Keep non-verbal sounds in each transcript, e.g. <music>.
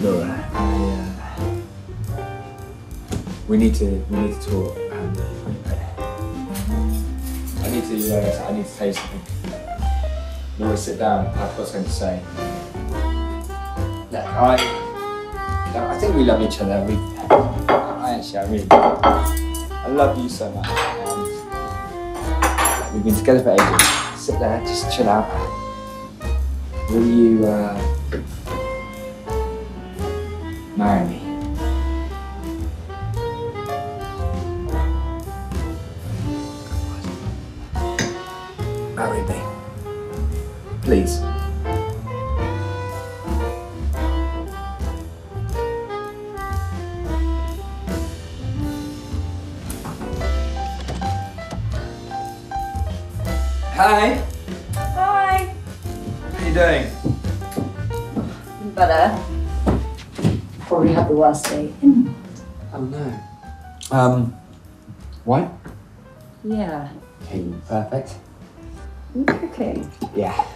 Laura, I, uh, we need to we need to talk. I, need to uh, I need to tell you something. Laura, sit down. I've got something to say. Look, I look, I think we love each other. We, I actually, I really. I love you so much. We've been together for ages. Sit there, just chill out. Will you uh, marry me? Marry me. Please. Hi. Hi. How you doing? Better. Probably had the worst day. Oh no. Um, what? Yeah. Okay, perfect. You cooking? Yeah.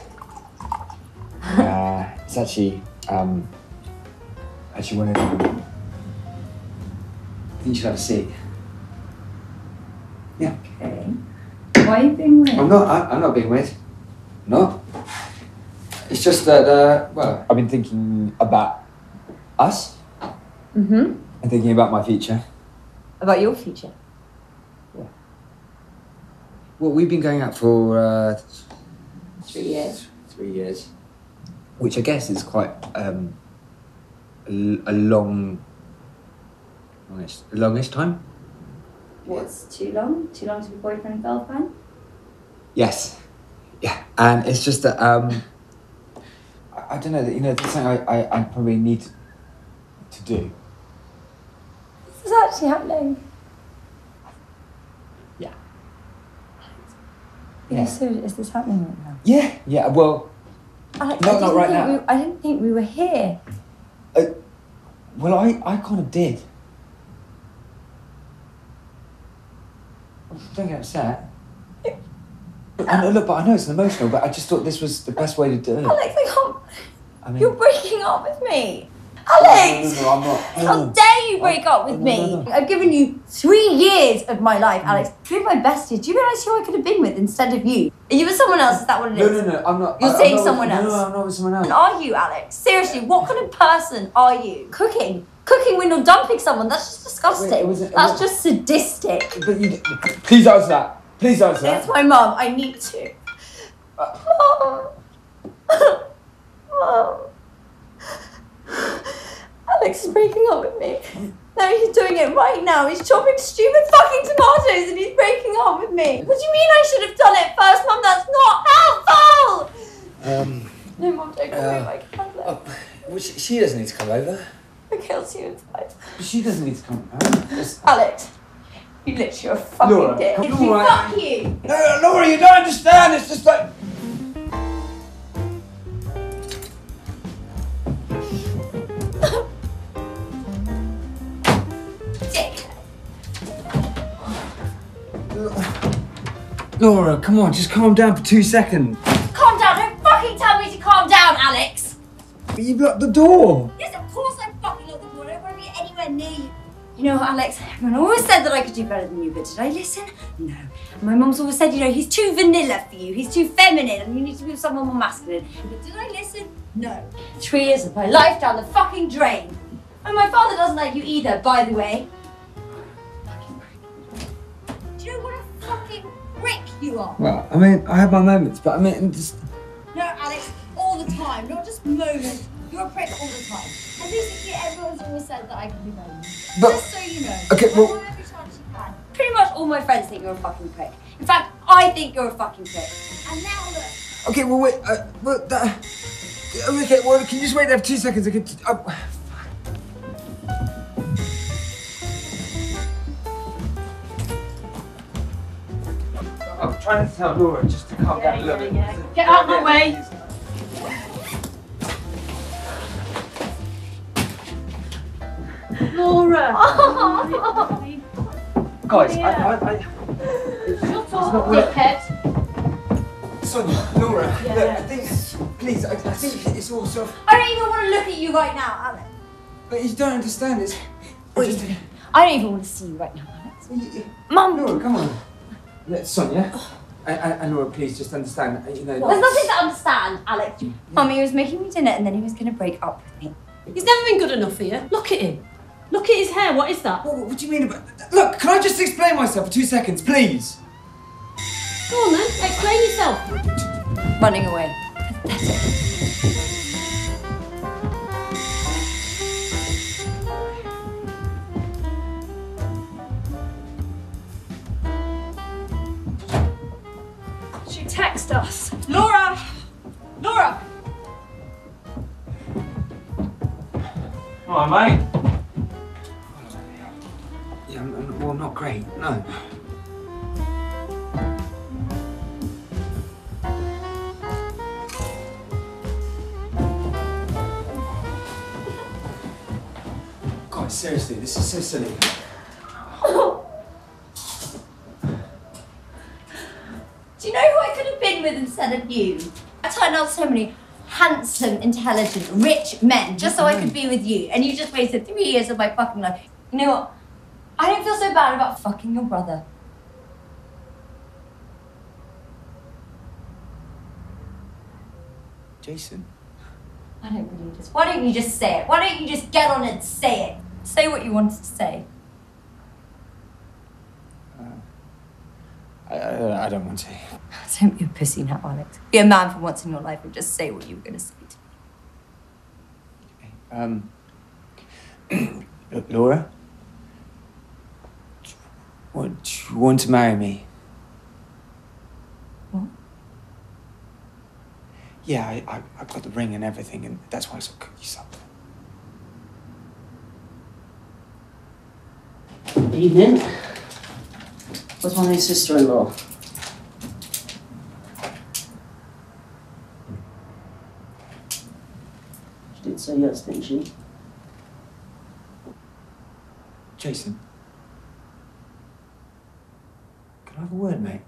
uh, it's actually, um, actually one of them. I think you should have a seat. Yeah. Okay. Why are you being weird? I'm not, I, I'm not being weird. No. It's just that, uh, well, I've been thinking about us Mm-hmm. and thinking about my future. About your future. Yeah. Well, we've been going out for, uh, Three years. three years, which I guess is quite um, a, long, longish, longish time. What's too long? Too long to be boyfriend and girlfriend? Yes, yeah, and it's just that um, I, I don't know that you know that's something I, I, I probably need to do. Actually happening. Yeah. You serious? Is this happening right now? Yeah, yeah. Well, Alex, No, I not right now. We, I didn't think we were here. Uh, well, I, I kind of did. Don't get upset. I know, look, but I know it's emotional, but I just thought this was the best way to do it. Alex, I can't. I mean, You're breaking up with me. No, no, Alex! no, no, How oh, dare you break up with oh, me? no, no. I've given you three years of my life, Alex. Mm. Three of my best years. Do you realise who I could have been with instead of you? Are you with someone else? Is that what it No, is? no, no, I'm not. You're I- I'm saying not someone no, else. No, I'm not with someone else. And are you, Alex? Seriously, what kind of person are you? Cooking. Cooking when you're dumping someone, that's just disgusting. Wait, that's just sadistic. But you, please answer that. Please answer that. It's my mum. I need to. Mum. Uh, mum. <laughs> Oh. <laughs> Alex is breaking up with me. No, he's doing it right now. He's chopping stupid fucking tomatoes and he's breaking up with me. What do you mean I should have done it first, Mum? That's not helpful! Um, No, Mum, don't call me Uh, my cousin. oh, well, she, she doesn't need to come over. Okay, I'll see you inside. She doesn't need to come over. It's- Alex, you literally are a fucking Laura, dick. come Literally, on. fuck you! No, no, Laura, you don't understand. It's just like. Laura, come on, just calm down for two seconds. Calm down, don't fucking tell me to calm down, Alex! But you've locked the door. Yes, of course I fucking locked the door. I don't want to be anywhere near you. You know, Alex, everyone always said that I could do better than you, but did I listen? No. My mum's always said, you know, he's too vanilla for you. He's too feminine, and you need to be with someone more masculine. But did I listen? No. Three years of my life down the fucking drain. And my father doesn't like you either, by the way. Prick you are? Well, I mean, I have my moments, but I mean, just. No, Alex, all the time, not just moments. You're a prick all the time. And basically, everyone's always said that I can be you. But- just so you know. Okay, well- every chance you can. Pretty much all my friends think you're a fucking prick. In fact, I think you're a fucking prick. And now look. Okay, well, wait. Uh, well, that. Okay, well, can you just wait there for two seconds? I can. Uh, trying to tell Laura just to calm down a little bit. Get out of my way. Laura! <laughs> Guys, I, I, I, Shut not up, worth- dickhead! Sonia, Laura, Yeah. look, I think, please, I, I think it's all sort of. I don't even want to look at you right now, Alex. But you don't understand. It's. Wait. Just, I don't even want to see you right now, Alex. Mum! Laura, come on. Let Sonia. And, and, and Laura, please just understand. uh, You know. There's nothing to understand, Alex. Mummy was making me dinner and then he was going to break up with me. He's never been good enough for you. Look at him. Look at his hair. What is that? What, what do you mean about? Look, can I just explain myself for two seconds, please? Go on then. Explain yourself. Running away. She All right, mate. Yeah, I'm, I'm, well, not great. No. God, seriously, this is so silly. Do you know who I could have been with instead of you? I turned out so many handsome, intelligent, rich men just so I could be with you, and you just wasted three years of my fucking life. You know what? I don't feel so bad about fucking your brother. Jason. I don't believe this. Why don't you just say it? Why don't you just get on and say it? Say what you wanted to say. I, I, I don't want to. <laughs> Don't be a pussy now, Alex. Be a man for once in your life and just say what you were going to say to me. Um. Look, <clears throat> Laura. What, do you want to marry me? What? Yeah, I, I, I got the ring and everything, and that's why I sort of cooked you something. Evening. What's my new sister-in-law? Didn't she? Jason. Can I have a word, mate?